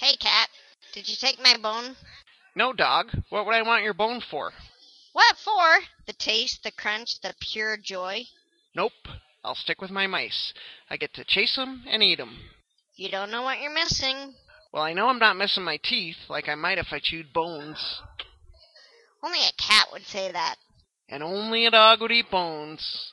Hey, cat, did you take my bone? No, dog. What would I want your bone for? What for? The taste, the crunch, the pure joy? Nope. I'll stick with my mice. I get to chase 'em and eat 'em. You don't know what you're missing. Well, I know I'm not missing my teeth, like I might if I chewed bones. Only a cat would say that. And only a dog would eat bones.